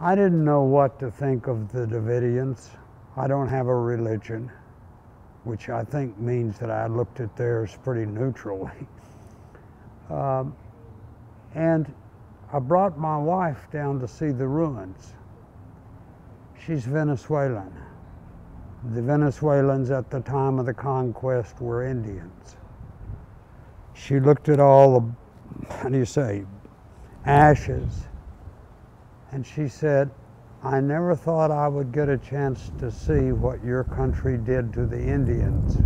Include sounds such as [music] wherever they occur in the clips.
I didn't know what to think of the Davidians. I don't have a religion, which I think means that I looked at theirs pretty neutrally. [laughs] Um, and I brought my wife down to see the ruins. She's Venezuelan. The Venezuelans at the time of the conquest were Indians. She looked at all the, how do you say, ashes, and she said, I never thought I would get a chance to see what your country did to the Indians.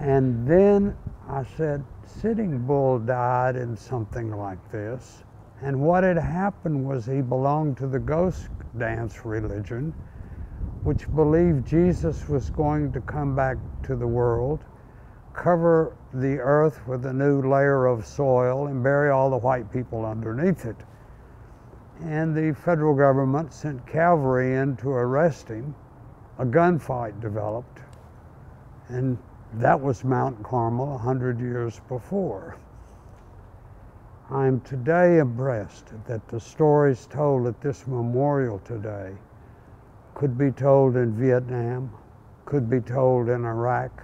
And then I said, Sitting Bull died in something like this. And what had happened was he belonged to the ghost dance religion, which believed Jesus was going to come back to the world, cover the earth with a new layer of soil, and bury all the white people underneath it. And the federal government sent cavalry in to arrest him. A gunfight developed, and that was Mount Carmel a hundred years before. I am today impressed that the stories told at this memorial today could be told in Vietnam, could be told in Iraq,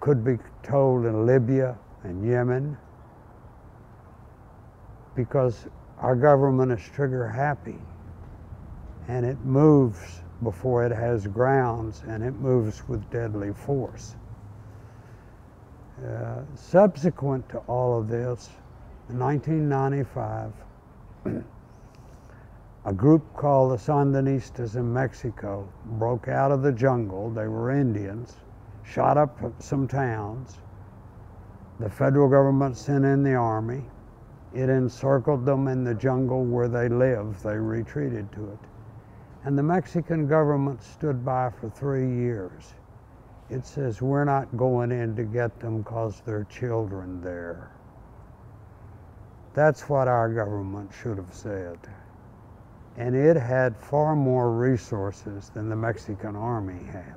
could be told in Libya and Yemen, because our government is trigger happy and it moves before it has grounds and it moves with deadly force. Uh, subsequent to all of this, in 1995, [clears throat] a group called the Sandinistas in Mexico broke out of the jungle. They were Indians, shot up some towns. The federal government sent in the army. It encircled them in the jungle where they lived. They retreated to it. And the Mexican government stood by for three years it says we're not going in to get them because they're children there. That's what our government should have said. And it had far more resources than the Mexican army had.